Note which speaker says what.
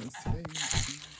Speaker 1: Sensei.